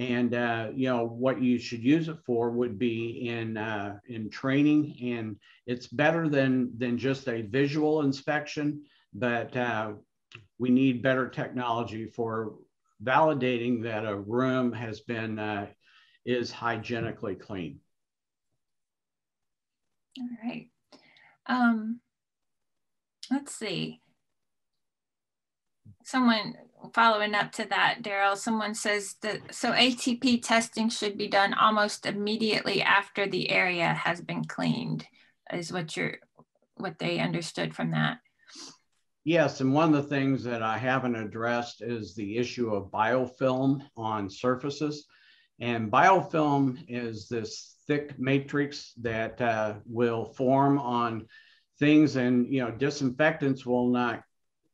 And uh, you know what you should use it for would be in uh, in training, and it's better than than just a visual inspection. But uh, we need better technology for validating that a room has been uh, is hygienically clean. All right. Um, let's see. Someone following up to that, Darrel, someone says that so ATP testing should be done almost immediately after the area has been cleaned, is what you're what they understood from that. Yes, and one of the things that I haven't addressed is the issue of biofilm on surfaces. And biofilm is this thick matrix that uh, will form on things, and you know, disinfectants will not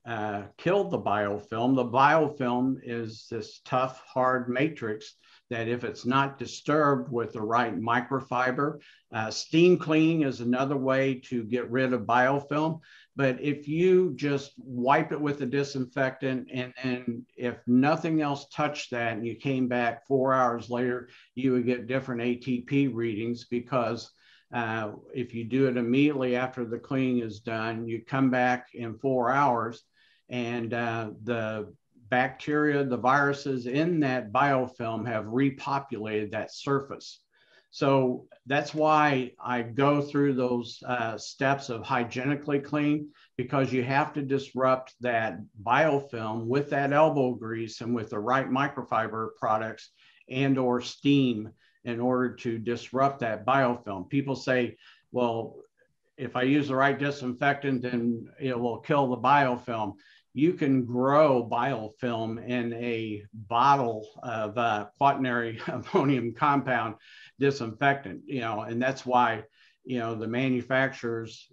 uh, killed the biofilm. The biofilm is this tough, hard matrix that if it's not disturbed with the right microfiber, uh, steam cleaning is another way to get rid of biofilm. But if you just wipe it with a disinfectant and, and if nothing else touched that and you came back four hours later, you would get different ATP readings because uh, if you do it immediately after the cleaning is done, you come back in four hours and uh, the bacteria, the viruses in that biofilm have repopulated that surface. So that's why I go through those uh, steps of hygienically clean because you have to disrupt that biofilm with that elbow grease and with the right microfiber products and or steam in order to disrupt that biofilm. People say, well, if I use the right disinfectant, then it will kill the biofilm you can grow biofilm in a bottle of uh, quaternary ammonium compound disinfectant, you know, and that's why, you know, the manufacturers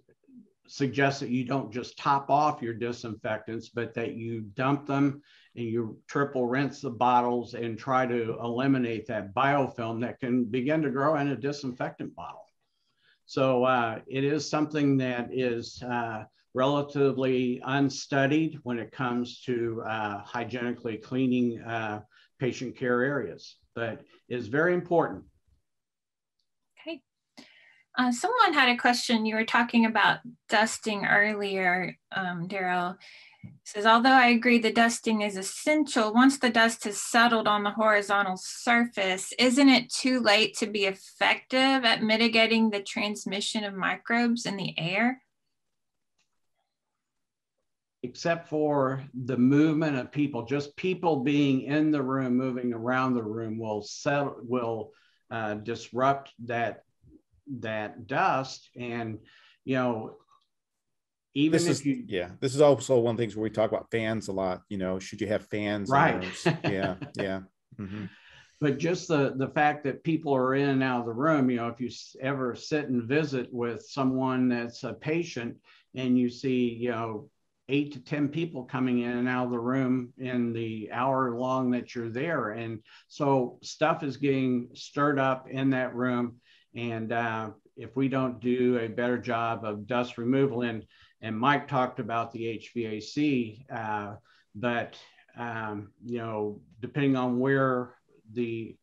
suggest that you don't just top off your disinfectants, but that you dump them and you triple rinse the bottles and try to eliminate that biofilm that can begin to grow in a disinfectant bottle. So uh, it is something that is uh, relatively unstudied when it comes to uh, hygienically cleaning uh, patient care areas, but is very important. Okay. Uh, someone had a question. You were talking about dusting earlier, um, Darrel. Says, although I agree the dusting is essential, once the dust has settled on the horizontal surface, isn't it too late to be effective at mitigating the transmission of microbes in the air? Except for the movement of people, just people being in the room, moving around the room will settle, will uh, disrupt that that dust. And you know, even this if is, you, yeah, this is also one of the things where we talk about fans a lot. You know, should you have fans? Right. yeah. Yeah. Mm-hmm. But just the the fact that people are in and out of the room, you know, if you ever sit and visit with someone that's a patient and you see, you know, eight to 10 people coming in and out of the room in the hour long that you're there. And so stuff is getting stirred up in that room. And uh, if we don't do a better job of dust removal, and, and Mike talked about the HVAC, uh, but, um, you know, depending on where the,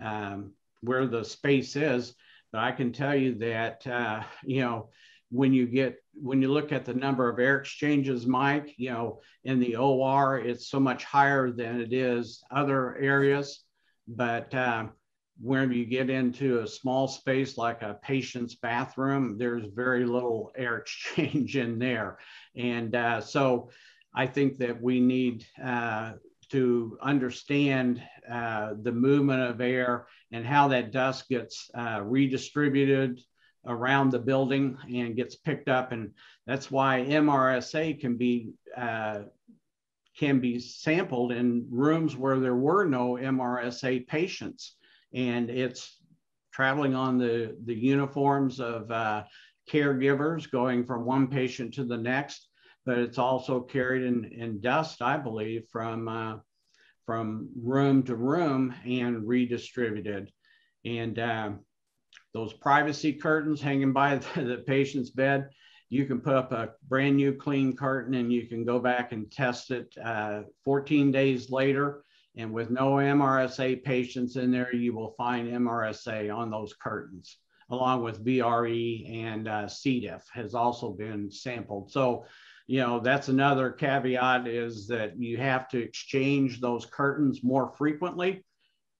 um, where the space is, but I can tell you that, uh, you know, when you get when you look at the number of air exchanges, Mike, you know, in the OR, it's so much higher than it is other areas. But um, when you get into a small space like a patient's bathroom, there's very little air exchange in there. And uh, so I think that we need uh, to understand uh, the movement of air and how that dust gets uh, redistributed around the building and gets picked up. And that's why MRSA can be uh, can be sampled in rooms where there were no MRSA patients. And it's traveling on the, the uniforms of uh, caregivers going from one patient to the next, but it's also carried in, in dust, I believe, from, uh, from room to room and redistributed. And uh, those privacy curtains hanging by the, the patient's bed, you can put up a brand new clean curtain and you can go back and test it uh, 14 days later. And with no MRSA patients in there, you will find MRSA on those curtains, along with VRE and uh, C. diff has also been sampled. So, you know, that's another caveat is that you have to exchange those curtains more frequently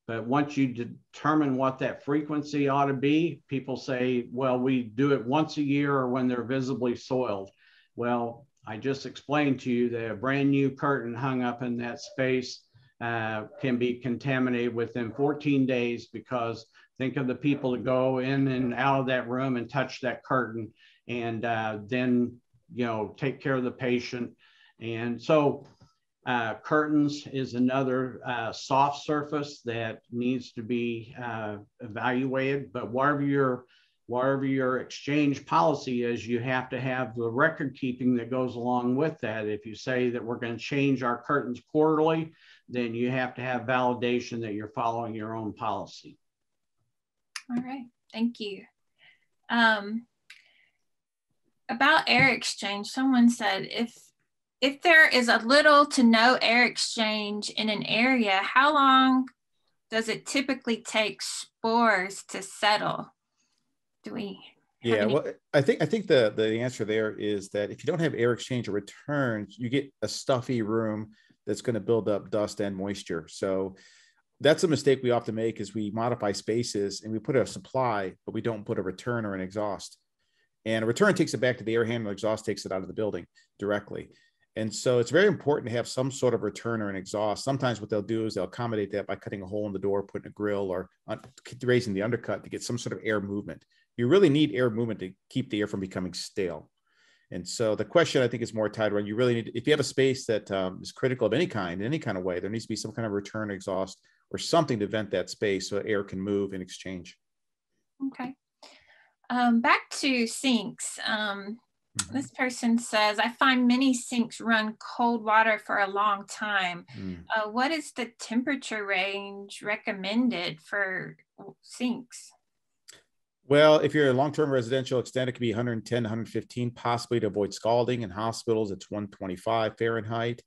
but once you determine what that frequency ought to be, people say, well, we do it once a year or when they're visibly soiled. Well, I just explained to you that a brand new curtain hung up in that space uh, can be contaminated within 14 days because think of the people that go in and out of that room and touch that curtain and uh, then, you know, take care of the patient. And so uh, curtains is another uh, soft surface that needs to be uh, evaluated, but whatever your whatever your exchange policy is, you have to have the record keeping that goes along with that. If you say that we're going to change our curtains quarterly, then you have to have validation that you're following your own policy. All right, thank you. Um, about air exchange, someone said if if there is a little to no air exchange in an area, how long does it typically take spores to settle? Do we? Yeah, any- well, I think I think the the answer there is that if you don't have air exchange or returns, you get a stuffy room that's going to build up dust and moisture. So that's a mistake we often make is we modify spaces and we put a supply, but we don't put a return or an exhaust. And a return takes it back to the air handler, exhaust takes it out of the building directly. And so it's very important to have some sort of return or an exhaust. Sometimes what they'll do is they'll accommodate that by cutting a hole in the door, putting a grill, or raising the undercut to get some sort of air movement. You really need air movement to keep the air from becoming stale. And so the question I think is more tied around you really need, if you have a space that um, is critical of any kind, in any kind of way, there needs to be some kind of return exhaust or something to vent that space so air can move in exchange. Okay. Um, back to sinks. Um, Mm-hmm. This person says, I find many sinks run cold water for a long time. Mm. Uh, what is the temperature range recommended for sinks? Well, if you're a long-term residential extent, it could be 110, 115, possibly to avoid scalding. In hospitals, it's 125 Fahrenheit.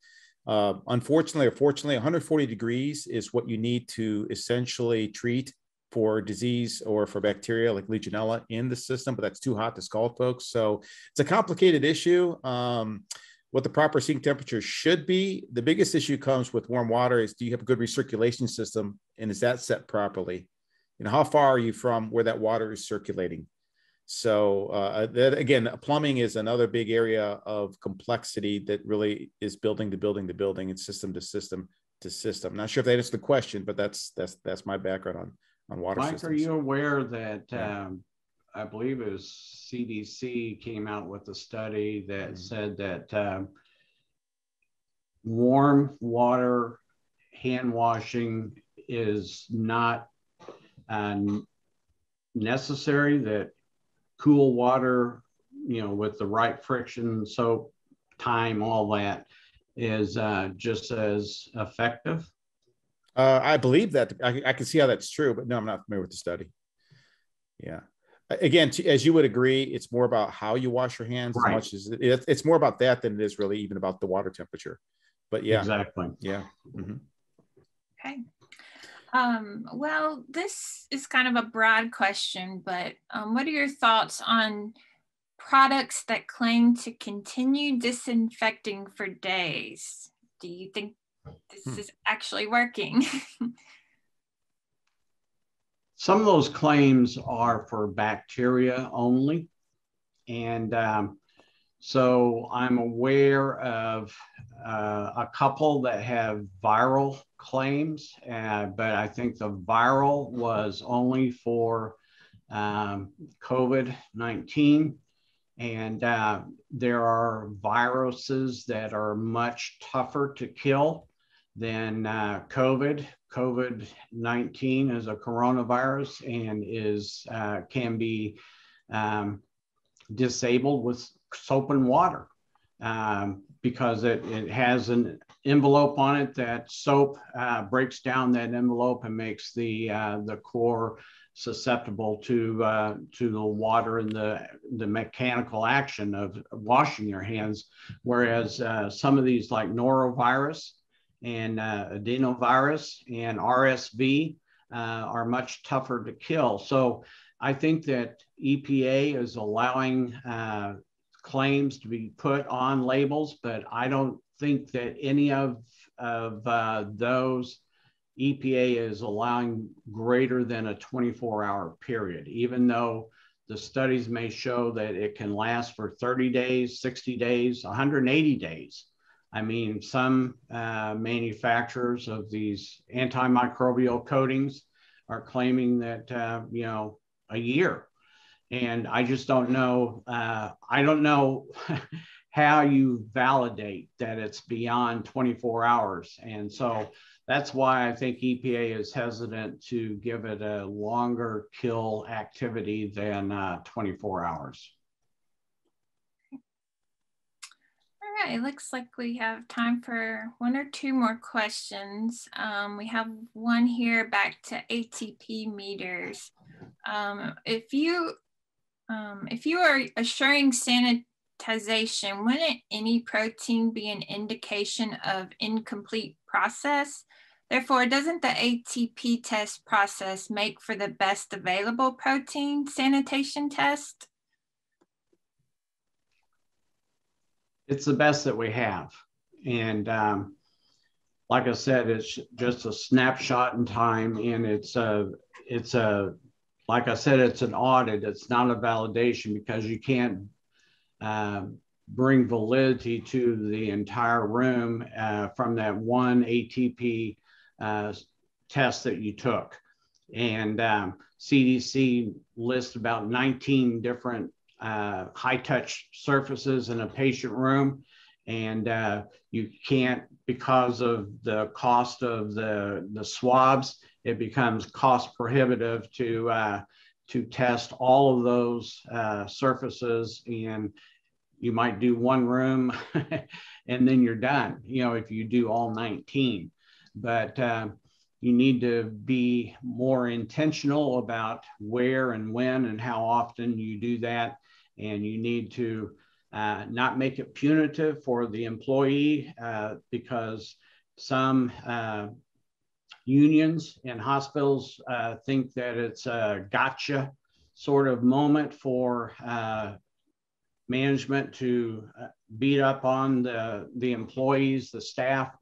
Uh, unfortunately or fortunately, 140 degrees is what you need to essentially treat for disease or for bacteria like Legionella in the system, but that's too hot to scald folks. So it's a complicated issue. Um, what the proper sink temperature should be. The biggest issue comes with warm water is do you have a good recirculation system and is that set properly? And how far are you from where that water is circulating? So uh, that again, plumbing is another big area of complexity that really is building to building to building and system to system to system. Not sure if that answers the question, but that's that's that's my background on on water Mike, systems. are you aware that yeah. um, I believe it was CDC came out with a study that mm-hmm. said that um, warm water hand washing is not um, necessary, that cool water, you know, with the right friction, soap, time, all that is uh, just as effective? Uh, I believe that I, I, can see how that's true, but no, I'm not familiar with the study. Yeah. Again, as you would agree, it's more about how you wash your hands right. as much as it, it's more about that than it is really even about the water temperature. But yeah, exactly. Yeah. Mm-hmm. Okay. Um, well, this is kind of a broad question, but um, what are your thoughts on products that claim to continue disinfecting for days? Do you think this hmm. is actually working. Some of those claims are for bacteria only. And um, So I'm aware of uh, a couple that have viral claims, uh, but I think the viral was only for um, COVID 19. And uh, there are viruses that are much tougher to kill than uh, COVID. COVID 19 is a coronavirus and is uh, can be um, disabled with soap and water um, because it, it has an envelope on it that soap uh, breaks down that envelope and makes the uh, the core susceptible to uh, to the water and the the mechanical action of washing your hands whereas uh, some of these like norovirus and uh, adenovirus and RSV uh, are much tougher to kill so I think that EPA is allowing uh, claims to be put on labels, but I don't think that any of, of uh, those EPA is allowing greater than a 24 hour period, even though the studies may show that it can last for 30 days, 60 days, 180 days. I mean, some uh, manufacturers of these antimicrobial coatings are claiming that, uh, you know, a year. And I just don't know. Uh, I don't know how you validate that it's beyond 24 hours. And so that's why I think EPA is hesitant to give it a longer kill activity than uh, 24 hours. All right, it looks like we have time for one or two more questions. Um, we have one here back to ATP meters. Um, if you um, if you are assuring sanitization, wouldn't any protein be an indication of incomplete process? Therefore, doesn't the ATP test process make for the best available protein sanitation test? It's the best that we have. And um, like I said, it's just a snapshot in time and it's a, it's a like I said, it's an audit. It's not a validation because you can't uh, bring validity to the entire room uh, from that one ATP uh, test that you took. And um, CDC lists about 19 different uh, high touch surfaces in a patient room. And uh, you can't, because of the cost of the, the swabs, it becomes cost prohibitive to uh, to test all of those uh, surfaces. And you might do one room and then you're done you know if you do all 19 but uh, you need to be more intentional about where and when and how often you do that and you need to uh, not make it punitive for the employee uh, because some uh, unions and hospitals uh, think that it's a gotcha sort of moment for uh, management to uh, beat up on the, the employees, the staff.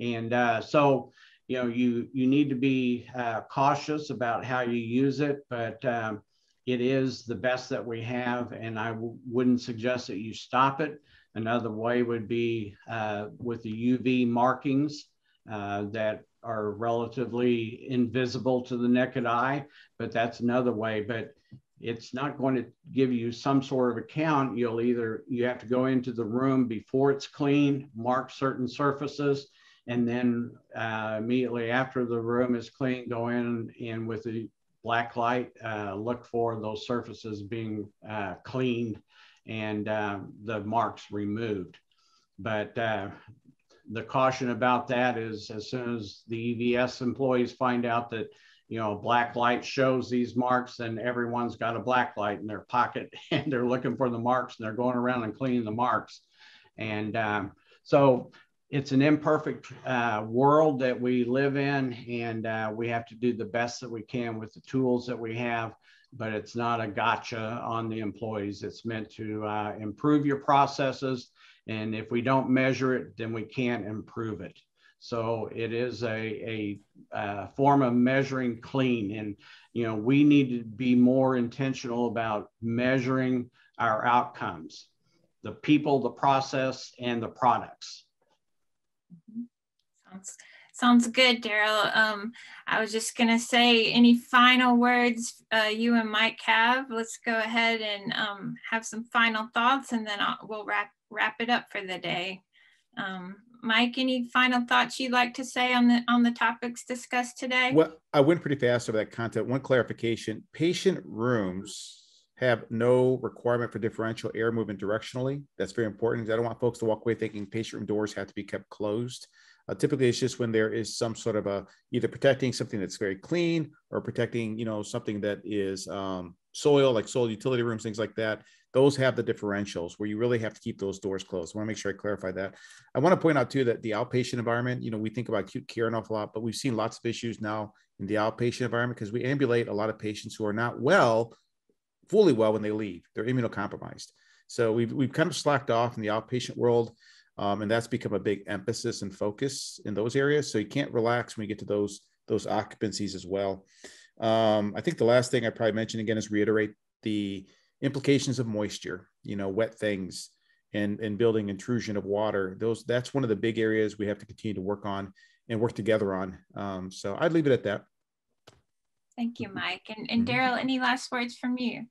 And so, you know, you, you need to be cautious about how you use it, but um, it is the best that we have. And I w- wouldn't suggest that you stop it. Another way would be uh, with the UV markings uh, that are relatively invisible to the naked eye, but that's another way. But it's not going to give you some sort of account. You'll either, you have to go into the room before it's clean, mark certain surfaces, and then uh, immediately after the room is clean, go in and with the black light, uh, look for those surfaces being uh, cleaned and uh, the marks removed. But uh, the caution about that is as soon as the EVS employees find out that you know black light shows these marks, and everyone's got a black light in their pocket and they're looking for the marks and they're going around and cleaning the marks. And um, so it's an imperfect uh, world that we live in, and uh, we have to do the best that we can with the tools that we have. But it's not a gotcha on the employees. It's meant to uh, improve your processes and if we don't measure it, then we can't improve it. So it is a, a, a, form of measuring clean. And, you know, we need to be more intentional about measuring our outcomes. the people, the process, and the products. Mm-hmm. Sounds sounds good, Darrel. Um, I was just gonna say, any final words uh, you and Mike have? Let's go ahead and um, have some final thoughts, and then I'll, we'll wrap wrap it up for the day. Um, Mike, any final thoughts you'd like to say on the on the topics discussed today? Well, I went pretty fast over that content. One clarification: patient rooms have no requirement for differential air movement directionally. That's very important. I don't want folks to walk away thinking patient room doors have to be kept closed. Uh, typically, it's just when there is some sort of a either protecting something that's very clean or protecting, you know, something that is um, soil, like soil utility rooms, things like that. Those have the differentials where you really have to keep those doors closed. I want to make sure I clarify that. I want to point out too that the outpatient environment, you know, we think about acute care an awful lot, but we've seen lots of issues now in the outpatient environment because we ambulate a lot of patients who are not well, fully well when they leave. They're immunocompromised. So we've, we've kind of slacked off in the outpatient world. Um, and that's become a big emphasis and focus in those areas. So you can't relax when you get to those those occupancies as well. Um, I think the last thing I probably mention again is reiterate the implications of moisture. You know, wet things and and building intrusion of water. Those that's one of the big areas we have to continue to work on and work together on. Um, so I'd leave it at that. Thank you, Mike. And, and mm-hmm. Darrel, any last words from you?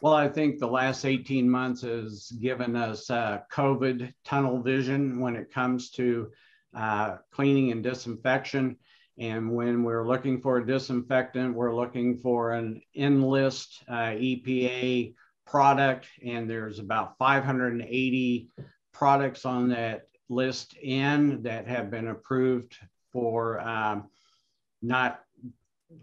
Well, I think the last 18 months has given us uh, COVID tunnel vision when it comes to uh, cleaning and disinfection. And when we're looking for a disinfectant, we're looking for an N list uh, EPA product, and there's about 580 products on that list in that have been approved for um, not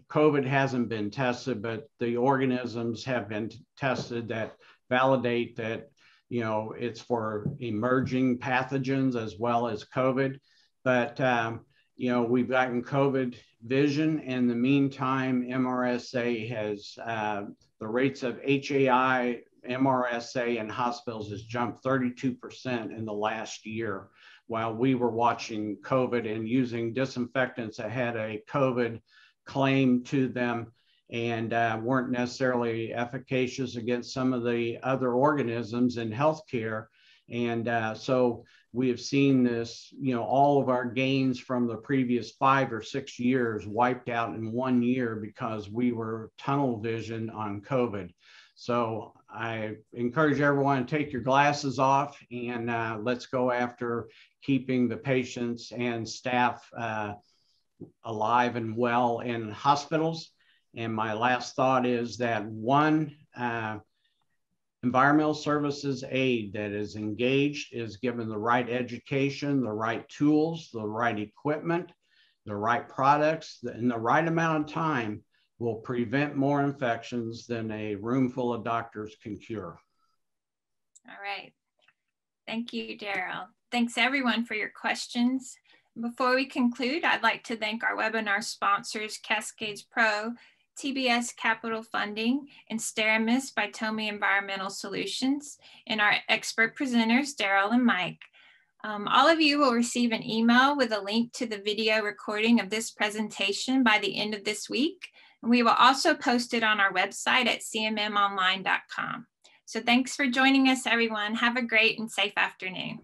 COVID hasn't been tested, but the organisms have been tested that validate that, you know, it's for emerging pathogens as well as COVID. But, um, you know, we've gotten COVID vision. In the meantime, MRSA has, uh, the rates of HAI, MRSA in hospitals has jumped 32% in the last year while we were watching COVID and using disinfectants that had a COVID claim to them and uh, weren't necessarily efficacious against some of the other organisms in healthcare. And uh, so we have seen this, you know, all of our gains from the previous five or six years wiped out in one year because we were tunnel vision on COVID. So I encourage everyone to take your glasses off and uh, let's go after keeping the patients and staff uh, alive and well in hospitals. And my last thought is that one uh, environmental services aide that is engaged is given the right education, the right tools, the right equipment, the right products, and the right amount of time will prevent more infections than a room full of doctors can cure. All right. Thank you, Darrel. Thanks everyone for your questions. Before we conclude, I'd like to thank our webinar sponsors, Cascades Pro, TBS Capital Funding, and SteraMist by TOMI Environmental Solutions, and our expert presenters, Darrel and Mike. Um, all of you will receive an email with a link to the video recording of this presentation by the end of this week. And we will also post it on our website at cmmonline.com. So thanks for joining us, everyone. Have a great and safe afternoon.